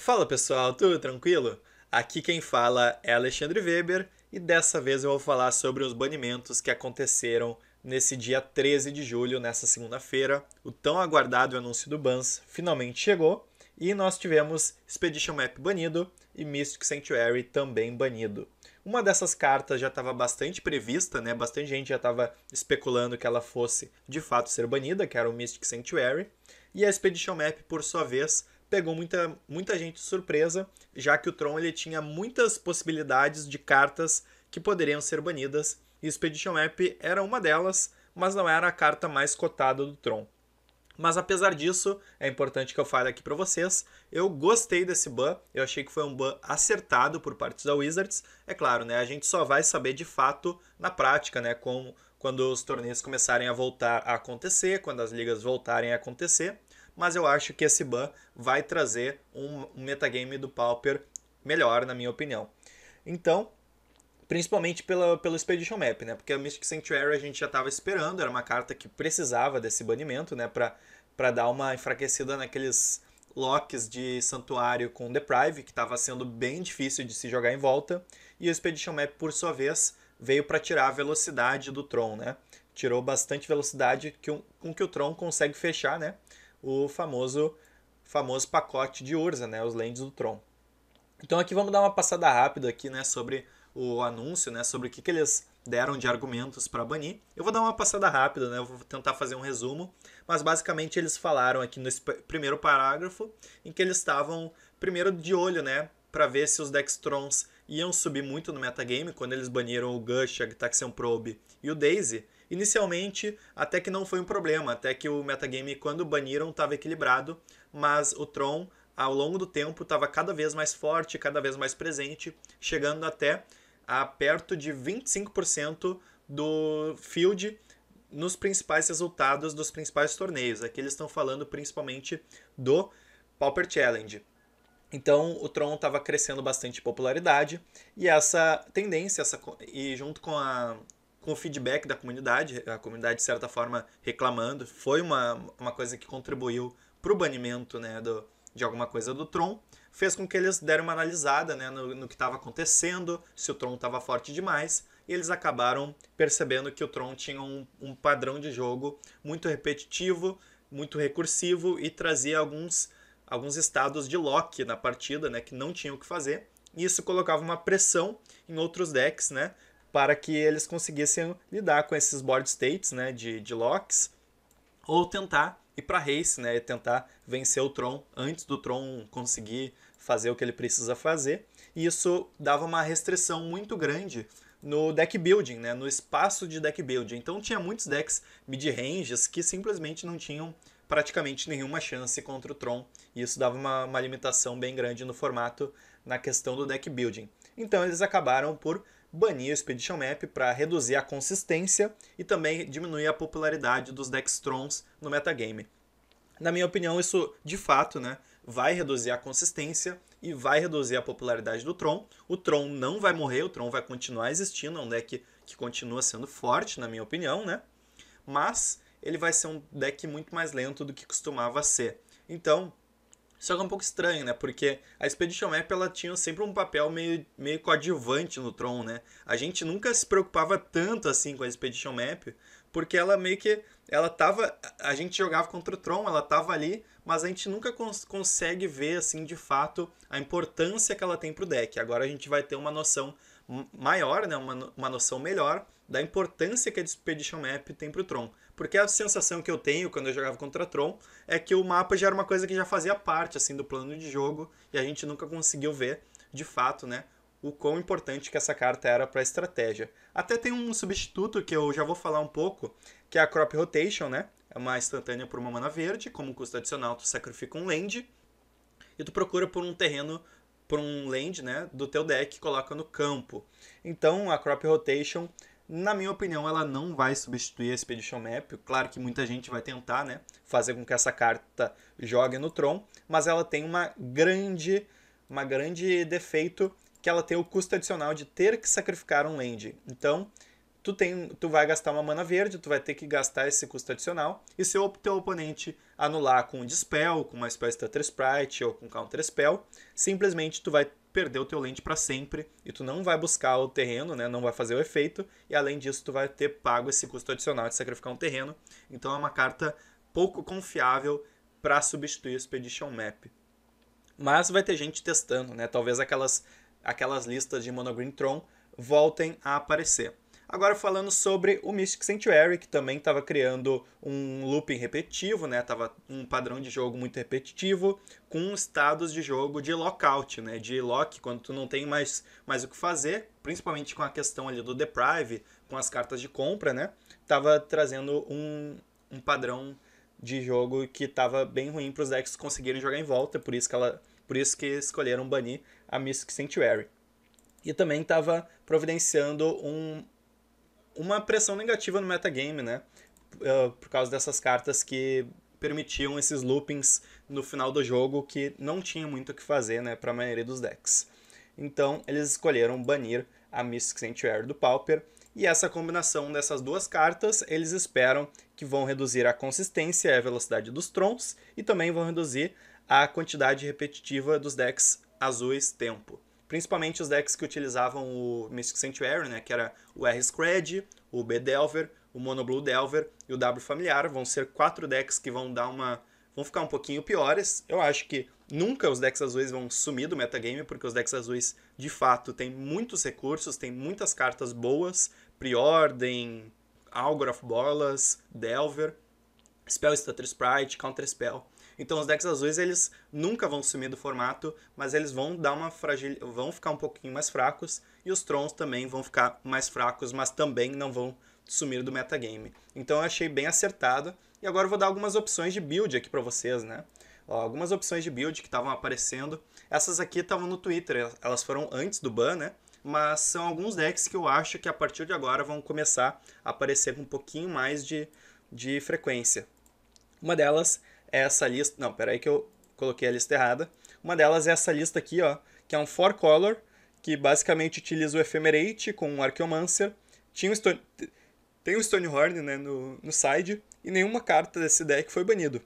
Fala pessoal, tudo tranquilo? Aqui quem fala é Alexandre Weber e dessa vez eu vou falar sobre os banimentos que aconteceram nesse dia 13 de julho, nessa segunda-feira. O tão aguardado anúncio do Bans finalmente chegou e nós tivemos Expedition Map banido e Mystic Sanctuary também banido. Uma dessas cartas já estava bastante prevista, né? Bastante gente já estava especulando que ela fosse de fato ser banida, que era o Mystic Sanctuary. E a Expedition Map, por sua vez, pegou muita, muita gente de surpresa, já que o Tron ele tinha muitas possibilidades de cartas que poderiam ser banidas, e Expedition Map era uma delas, mas não era a carta mais cotada do Tron. Mas apesar disso, é importante que eu fale aqui para vocês, eu gostei desse ban, eu achei que foi um ban acertado por parte da Wizards. É claro, né, a gente só vai saber de fato na prática, né, com, quando os torneios começarem a voltar a acontecer, quando as ligas voltarem a acontecer mas eu acho que esse ban vai trazer um, metagame do Pauper melhor, na minha opinião. Então, principalmente pela, pelo Expedition Map, né? Porque a Mystic Sanctuary a gente já estava esperando, era uma carta que precisava desse banimento, né? Para dar uma enfraquecida naqueles locks de santuário com Deprive, que estava sendo bem difícil de se jogar em volta. E o Expedition Map, por sua vez, veio para tirar a velocidade do Tron, né? Tirou bastante velocidade que, com que o Tron consegue fechar, né? O famoso famoso pacote de Urza, né, os lentes do Tron. Então aqui vamos dar uma passada rápida aqui, né, sobre o anúncio, né, sobre o que, que eles deram de argumentos para banir. Eu vou dar uma passada rápida, né, vou tentar fazer um resumo, mas basicamente eles falaram aqui nesse primeiro parágrafo em que eles estavam primeiro de olho, né, para ver se os Dextrons iam subir muito no metagame quando eles baniram o Gush, a Gitaxian Probe e o Daisy. Inicialmente, até que não foi um problema, até que o metagame, quando baniram, estava equilibrado, mas o Tron, ao longo do tempo, estava cada vez mais forte, cada vez mais presente, chegando até a perto de 25% do field nos principais resultados dos principais torneios. Aqui eles estão falando principalmente do Pauper Challenge. Então o Tron estava crescendo bastante popularidade e essa tendência, essa, e junto com a com o feedback da comunidade, a comunidade de certa forma reclamando, foi uma, uma coisa que contribuiu para o banimento né, do, de alguma coisa do Tron, fez com que eles deram uma analisada né, no, no que estava acontecendo, se o Tron estava forte demais, e eles acabaram percebendo que o Tron tinha um, um padrão de jogo muito repetitivo, muito recursivo e trazia alguns, alguns estados de lock na partida né, que não tinham o que fazer. E isso colocava uma pressão em outros decks, né? Para que eles conseguissem lidar com esses board states né, de, de locks ou tentar ir para race, né, tentar vencer o Tron antes do Tron conseguir fazer o que ele precisa fazer. E isso dava uma restrição muito grande no deck building, né, no espaço de deck building. Então tinha muitos decks mid-ranges que simplesmente não tinham praticamente nenhuma chance contra o Tron. E isso dava uma, uma limitação bem grande no formato na questão do deck building. Então eles acabaram por banir o Expedition Map para reduzir a consistência e também diminuir a popularidade dos Dextrons no metagame. Na minha opinião, isso de fato né, vai reduzir a consistência e vai reduzir a popularidade do Tron. O Tron não vai morrer, o Tron vai continuar existindo, é um deck que continua sendo forte, na minha opinião, né? Mas ele vai ser um deck muito mais lento do que costumava ser. Então, isso é um pouco estranho, né? Porque a Expedition Map ela tinha sempre um papel meio, meio coadjuvante no Tron, né? A gente nunca se preocupava tanto assim com a Expedition Map, porque ela meio que ela tava, a gente jogava contra o Tron, ela tava ali, mas a gente nunca cons consegue ver assim de fato a importância que ela tem pro deck. Agora a gente vai ter uma noção maior, né? Uma, uma noção melhor da importância que a Expedition Map tem pro Tron. Porque a sensação que eu tenho quando eu jogava contra Tron é que o mapa já era uma coisa que já fazia parte assim do plano de jogo e a gente nunca conseguiu ver de fato, né, o quão importante que essa carta era para a estratégia. Até tem um substituto que eu já vou falar um pouco, que é a Crop Rotation, né? É uma instantânea por uma mana verde, como custo adicional tu sacrifica um land e tu procura por um terreno por um land, né, do teu deck e coloca no campo. Então a Crop Rotation na minha opinião, ela não vai substituir a Expedition Map. Claro que muita gente vai tentar, né, fazer com que essa carta jogue no Tron, mas ela tem uma grande, uma grande defeito que ela tem o custo adicional de ter que sacrificar um land. Então, tu, tem, tu vai gastar uma mana verde, tu vai ter que gastar esse custo adicional. E se o teu oponente anular com Dispel, com uma Spell Stutter Sprite ou com Counter Spell, simplesmente tu vai perder o teu lente para sempre e tu não vai buscar o terreno, né? Não vai fazer o efeito e além disso tu vai ter pago esse custo adicional de sacrificar um terreno. Então é uma carta pouco confiável para substituir o Expedition Map. Mas vai ter gente testando, né? Talvez aquelas aquelas listas de Monogreen Tron voltem a aparecer. Agora falando sobre o Mystic Sanctuary, que também estava criando um looping repetitivo, né? Tava um padrão de jogo muito repetitivo, com estados de jogo de lockout, né? De lock, quando tu não tem mais, mais o que fazer, principalmente com a questão ali do Deprive, com as cartas de compra, né? Tava trazendo um, um padrão de jogo que estava bem ruim para os decks conseguirem jogar em volta, por isso que ela, por isso que escolheram banir a Mystic Sanctuary. E também estava providenciando um, uma pressão negativa no metagame, né? Uh, por causa dessas cartas que permitiam esses loopings no final do jogo que não tinha muito o que fazer, né, para a maioria dos decks. Então, eles escolheram banir a Mystic Sanctuary do Pauper, e essa combinação dessas duas cartas, eles esperam que vão reduzir a consistência e a velocidade dos Trons, e também vão reduzir a quantidade repetitiva dos decks azuis tempo principalmente os decks que utilizavam o Mystic Sanctuary, né, que era o R-Scred, o B-Delver, o Mono Blue Delver e o W Familiar. Vão ser quatro decks que vão dar uma. vão ficar um pouquinho piores. Eu acho que nunca os decks azuis vão sumir do metagame, porque os decks azuis, de fato, têm muitos recursos, têm muitas cartas boas. Preordem, Algor of Bolas, Delver, Spell Stutter Sprite, Counter Spell. Então os decks azuis eles nunca vão sumir do formato, mas eles vão dar uma fragil... vão ficar um pouquinho mais fracos e os Trons também vão ficar mais fracos, mas também não vão sumir do metagame. Então eu achei bem acertado e agora eu vou dar algumas opções de build aqui para vocês, né? Ó, algumas opções de build que estavam aparecendo. Essas aqui estavam no Twitter, elas foram antes do ban, né? Mas são alguns decks que eu acho que a partir de agora vão começar a aparecer com um pouquinho mais de, de frequência. Uma delas essa lista. Não, peraí que eu coloquei a lista errada. Uma delas é essa lista aqui, ó, que é um four color, que basicamente utiliza o Ephemerate com o Archeomancer. Tinha um Stone... Tem o Stonehorn né, no, no side, e nenhuma carta desse deck foi banido.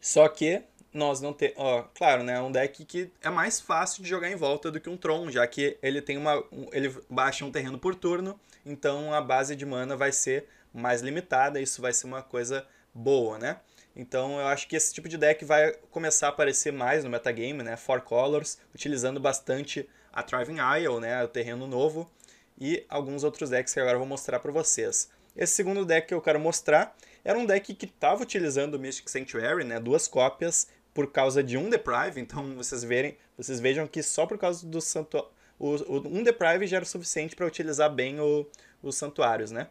Só que nós não temos. Ó, claro, né? É um deck que é mais fácil de jogar em volta do que um Tron, já que ele tem uma. Um, ele baixa um terreno por turno, então a base de mana vai ser mais limitada, isso vai ser uma coisa boa, né? Então eu acho que esse tipo de deck vai começar a aparecer mais no metagame, né? Four Colors, utilizando bastante a Thriving Isle, né? O terreno novo, e alguns outros decks que agora eu vou mostrar para vocês. Esse segundo deck que eu quero mostrar era um deck que estava utilizando o Mystic Sanctuary, né? Duas cópias por causa de um Deprive, então vocês verem, vocês vejam que só por causa do santuário, um Deprive já era o suficiente para utilizar bem o, os santuários, né?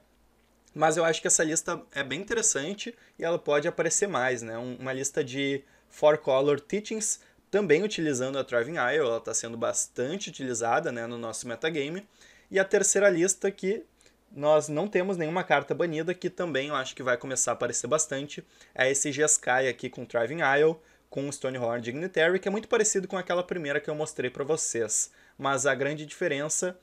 Mas eu acho que essa lista é bem interessante e ela pode aparecer mais, né? Uma lista de Four Color Teachings, também utilizando a Thriving Isle, ela está sendo bastante utilizada né, no nosso metagame. E a terceira lista que nós não temos nenhuma carta banida, que também eu acho que vai começar a aparecer bastante, é esse Jeskai aqui com Thriving Isle, com Stonehorn Dignitary, que é muito parecido com aquela primeira que eu mostrei para vocês. Mas a grande diferença...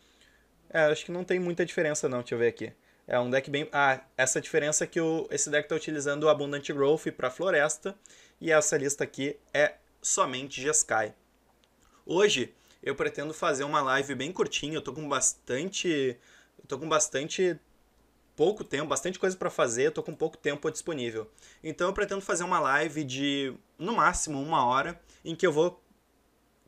É, acho que não tem muita diferença não, deixa eu ver aqui. É um deck bem. Ah, essa diferença é que o, esse deck está utilizando o Abundant Growth para Floresta. E essa lista aqui é somente Jeskai. Hoje eu pretendo fazer uma live bem curtinha. Eu tô com bastante. Eu tô com bastante pouco tempo, bastante coisa para fazer, eu tô com pouco tempo disponível. Então eu pretendo fazer uma live de no máximo uma hora em que eu vou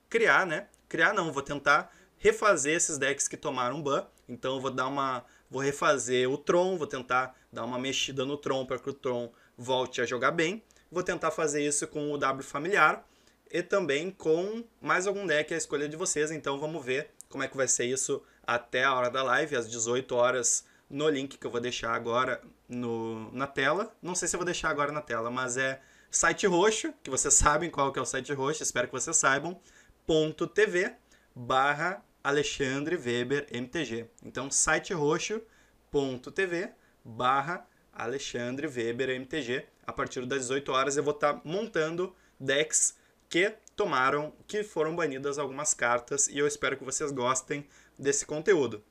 criar, né? Criar não, vou tentar refazer esses decks que tomaram ban. Então eu vou dar uma Vou refazer o Tron, vou tentar dar uma mexida no Tron para que o Tron volte a jogar bem. Vou tentar fazer isso com o W familiar e também com mais algum deck, a escolha de vocês. Então vamos ver como é que vai ser isso até a hora da live, às 18 horas, no link que eu vou deixar agora no, na tela. Não sei se eu vou deixar agora na tela, mas é site roxo, que vocês sabem qual que é o site roxo, espero que vocês saibam, ponto .tv barra Alexandre Weber MTG. Então, site roxo.tv barra Alexandre Weber MTG. A partir das 18 horas eu vou estar tá montando decks que tomaram, que foram banidas algumas cartas e eu espero que vocês gostem desse conteúdo.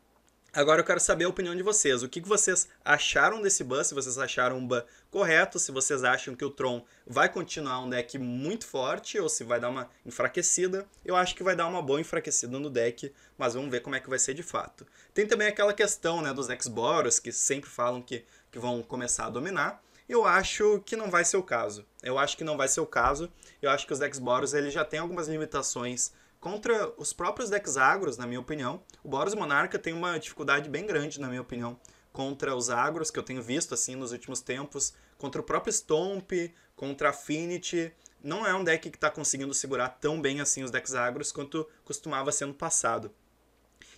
Agora eu quero saber a opinião de vocês. O que vocês acharam desse ban? Se vocês acharam um ban correto, se vocês acham que o Tron vai continuar um deck muito forte ou se vai dar uma enfraquecida. Eu acho que vai dar uma boa enfraquecida no deck, mas vamos ver como é que vai ser de fato. Tem também aquela questão né, dos X-Boros, que sempre falam que, que vão começar a dominar. Eu acho que não vai ser o caso. Eu acho que não vai ser o caso. Eu acho que os X-Boros ele já tem algumas limitações contra os próprios decks agros, na minha opinião. O Boros Monarca tem uma dificuldade bem grande, na minha opinião, contra os agros que eu tenho visto assim nos últimos tempos, contra o próprio Stomp, contra Affinity. Não é um deck que está conseguindo segurar tão bem assim os decks agros quanto costumava ser no passado.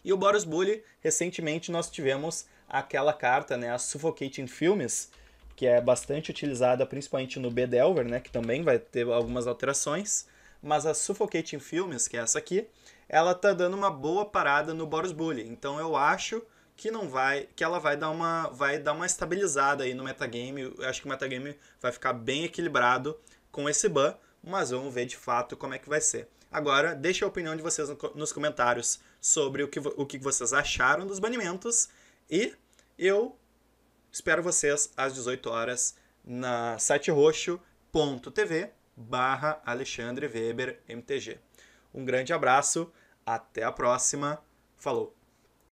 E o Boros Bully, recentemente nós tivemos aquela carta, né, a Suffocating Films, que é bastante utilizada principalmente no B-Delver, né, que também vai ter algumas alterações mas a Suffocating Films, que é essa aqui, ela tá dando uma boa parada no Boros Bully. Então eu acho que não vai, que ela vai dar uma, vai dar uma estabilizada aí no metagame. Eu acho que o metagame vai ficar bem equilibrado com esse ban, mas vamos ver de fato como é que vai ser. Agora, deixe a opinião de vocês nos comentários sobre o que, o que vocês acharam dos banimentos e eu espero vocês às 18 horas na siteroxo.tv barra Alexandre Weber MTG. Um grande abraço, até a próxima, falou!